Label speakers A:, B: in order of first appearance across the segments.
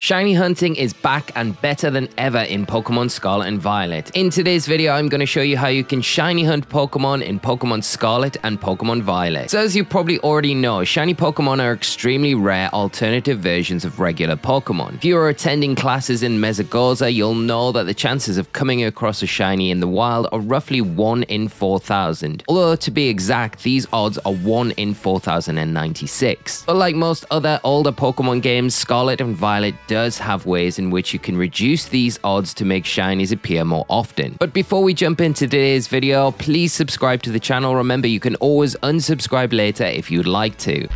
A: Shiny hunting is back and better than ever in Pokemon Scarlet and Violet. In today's video, I'm going to show you how you can shiny hunt Pokemon in Pokemon Scarlet and Pokemon Violet. So as you probably already know, shiny Pokemon are extremely rare alternative versions of regular Pokemon. If you are attending classes in Mesagoza, you'll know that the chances of coming across a shiny in the wild are roughly 1 in 4,000. Although to be exact, these odds are 1 in 4,096. But like most other older Pokemon games, Scarlet and Violet does have ways in which you can reduce these odds to make shinies appear more often. But before we jump into today's video, please subscribe to the channel. Remember, you can always unsubscribe later if you'd like to.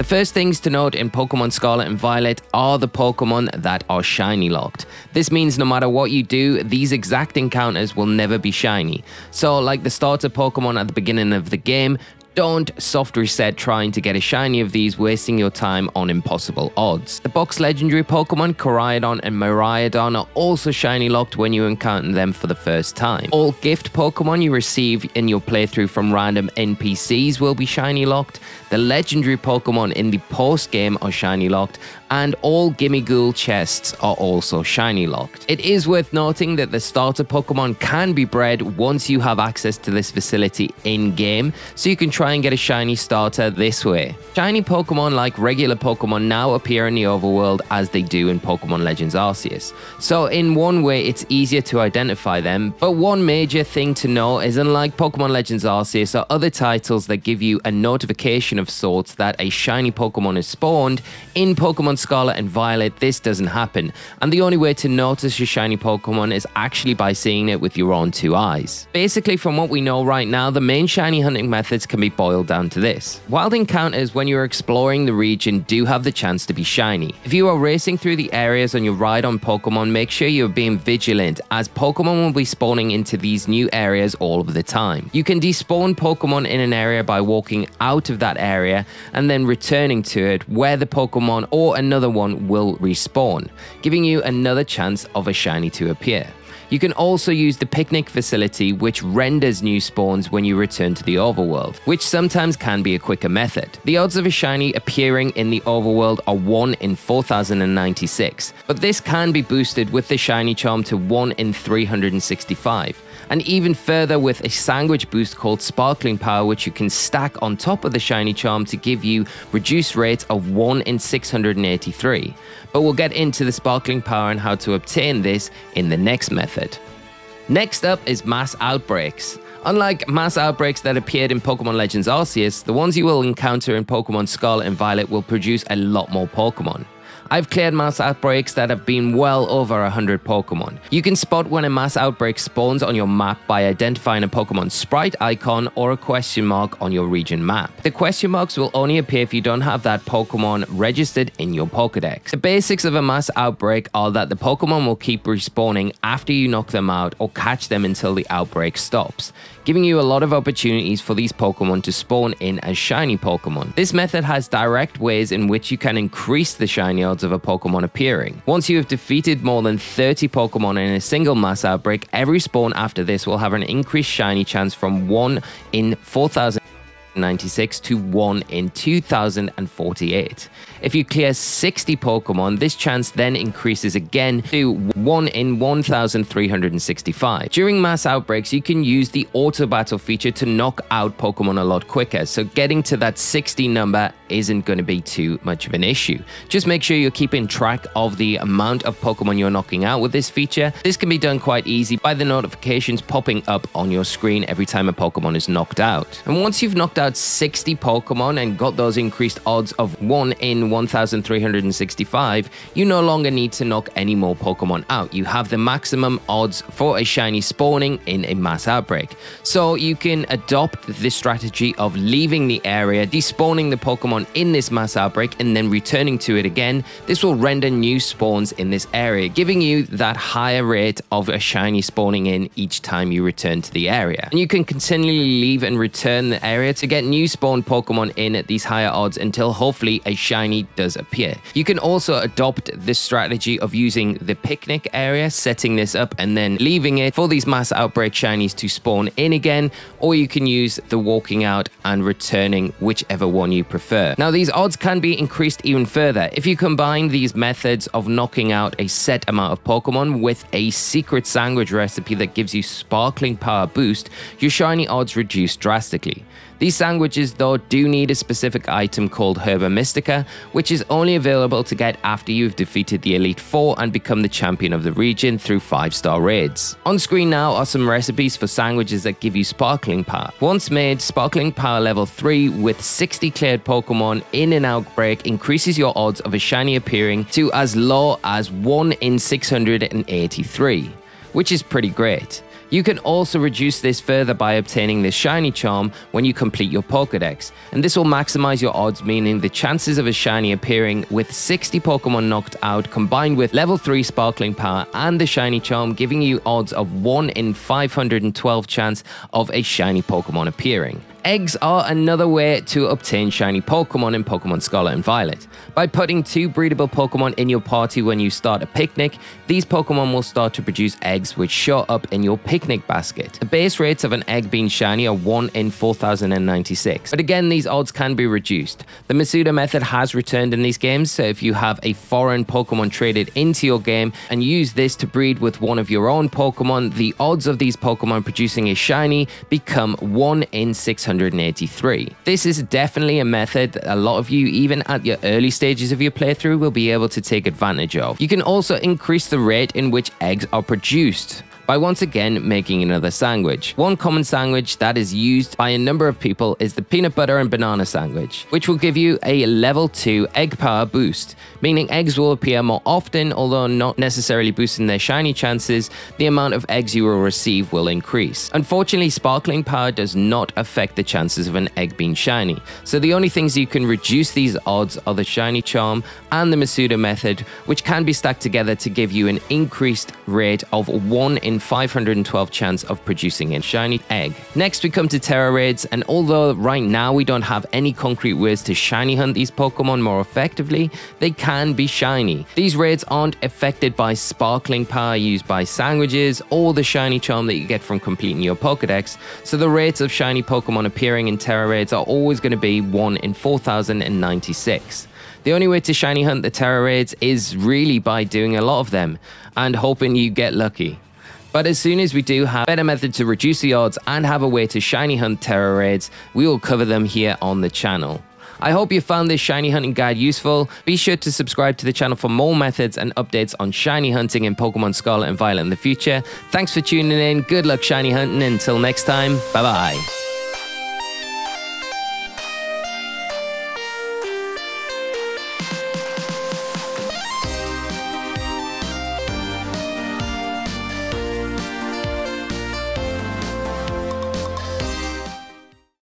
A: The first things to note in Pokemon Scarlet and Violet are the Pokemon that are shiny locked. This means no matter what you do, these exact encounters will never be shiny. So like the starter Pokemon at the beginning of the game, don't soft reset trying to get a shiny of these, wasting your time on impossible odds. The box legendary Pokemon Koraidon and Miraidon are also shiny locked when you encounter them for the first time. All gift Pokemon you receive in your playthrough from random NPCs will be shiny locked. The legendary Pokemon in the post game are shiny locked, and all Gimmighoul chests are also shiny locked. It is worth noting that the starter Pokemon can be bred once you have access to this facility in game, so you can try and get a shiny starter this way. Shiny Pokemon like regular Pokemon now appear in the overworld as they do in Pokemon Legends Arceus. So in one way it's easier to identify them, but one major thing to know is unlike Pokemon Legends Arceus or other titles that give you a notification of sorts that a shiny Pokemon is spawned, in Pokemon Scarlet and Violet this doesn't happen, and the only way to notice your shiny Pokemon is actually by seeing it with your own two eyes. Basically from what we know right now, the main shiny hunting methods can be boiled down to this. Wild encounters when you're exploring the region do have the chance to be shiny. If you are racing through the areas on your ride on Pokemon, make sure you're being vigilant as Pokemon will be spawning into these new areas all of the time. You can despawn Pokemon in an area by walking out of that area and then returning to it where the Pokemon or another one will respawn, giving you another chance of a shiny to appear. You can also use the picnic facility, which renders new spawns when you return to the overworld, which sometimes can be a quicker method. The odds of a shiny appearing in the overworld are 1 in 4096, but this can be boosted with the shiny charm to 1 in 365 and even further with a sandwich boost called Sparkling Power, which you can stack on top of the Shiny Charm to give you reduced rates of 1 in 683. But we'll get into the Sparkling Power and how to obtain this in the next method. Next up is Mass Outbreaks. Unlike mass outbreaks that appeared in Pokemon Legends Arceus, the ones you will encounter in Pokemon Scarlet and Violet will produce a lot more Pokemon. I've cleared mass outbreaks that have been well over 100 Pokemon. You can spot when a mass outbreak spawns on your map by identifying a Pokemon sprite icon or a question mark on your region map. The question marks will only appear if you don't have that Pokemon registered in your Pokedex. The basics of a mass outbreak are that the Pokemon will keep respawning after you knock them out or catch them until the outbreak stops giving you a lot of opportunities for these Pokemon to spawn in as shiny Pokemon. This method has direct ways in which you can increase the shiny odds of a Pokemon appearing. Once you have defeated more than 30 Pokemon in a single mass outbreak, every spawn after this will have an increased shiny chance from 1 in 4000 96 to 1 in 2048. If you clear 60 Pokemon, this chance then increases again to 1 in 1365. During mass outbreaks, you can use the auto battle feature to knock out Pokemon a lot quicker, so getting to that 60 number isn't going to be too much of an issue. Just make sure you're keeping track of the amount of Pokemon you're knocking out with this feature. This can be done quite easy by the notifications popping up on your screen every time a Pokemon is knocked out. And once you've knocked out 60 Pokemon and got those increased odds of 1 in 1365, you no longer need to knock any more Pokemon out. You have the maximum odds for a shiny spawning in a mass outbreak. So you can adopt this strategy of leaving the area, despawning the Pokemon in this mass outbreak, and then returning to it again. This will render new spawns in this area, giving you that higher rate of a shiny spawning in each time you return to the area. And you can continually leave and return the area to get new spawn Pokemon in at these higher odds until hopefully a shiny does appear. You can also adopt this strategy of using the picnic area, setting this up and then leaving it for these mass outbreak shinies to spawn in again, or you can use the walking out and returning whichever one you prefer. Now these odds can be increased even further if you combine these methods of knocking out a set amount of Pokemon with a secret sandwich recipe that gives you sparkling power boost, your shiny odds reduce drastically. These sandwiches though do need a specific item called Herba Mystica, which is only available to get after you've defeated the Elite Four and become the champion of the region through 5-star raids. On screen now are some recipes for sandwiches that give you Sparkling Power. Once made, Sparkling Power level 3 with 60 cleared Pokemon in an outbreak increases your odds of a shiny appearing to as low as 1 in 683, which is pretty great. You can also reduce this further by obtaining this shiny charm when you complete your Pokedex, and this will maximize your odds, meaning the chances of a shiny appearing with 60 Pokemon knocked out combined with level 3 Sparkling Power and the shiny charm giving you odds of 1 in 512 chance of a shiny Pokemon appearing. Eggs are another way to obtain shiny Pokemon in Pokemon Scarlet and Violet. By putting two breedable Pokemon in your party when you start a picnic, these Pokemon will start to produce eggs which show up in your picnic basket. The base rates of an egg being shiny are 1 in 4096, but again these odds can be reduced. The Masuda method has returned in these games, so if you have a foreign Pokemon traded into your game and use this to breed with one of your own Pokemon, the odds of these Pokemon producing a shiny become 1 in 600 683. This is definitely a method that a lot of you, even at your early stages of your playthrough, will be able to take advantage of. You can also increase the rate in which eggs are produced by once again making another sandwich. One common sandwich that is used by a number of people is the peanut butter and banana sandwich, which will give you a level 2 egg power boost, meaning eggs will appear more often, although not necessarily boosting their shiny chances, the amount of eggs you will receive will increase. Unfortunately, sparkling power does not affect the chances of an egg being shiny, so the only things you can reduce these odds are the shiny charm and the Masuda method, which can be stacked together to give you an increased rate of 1 in 512 chance of producing a shiny egg. Next, we come to Tera Raids, and although right now we don't have any concrete ways to shiny hunt these Pokemon more effectively, they can be shiny. These raids aren't affected by sparkling power used by sandwiches or the shiny charm that you get from completing your Pokedex, so the rates of shiny Pokemon appearing in Tera Raids are always going to be 1 in 4096. The only way to shiny hunt the Tera Raids is really by doing a lot of them and hoping you get lucky. But as soon as we do have a better method to reduce the odds and have a way to shiny hunt Tera Raids, we will cover them here on the channel. I hope you found this shiny hunting guide useful. Be sure to subscribe to the channel for more methods and updates on shiny hunting in Pokemon Scarlet and Violet in the future. Thanks for tuning in. Good luck shiny hunting. Until next time, bye bye.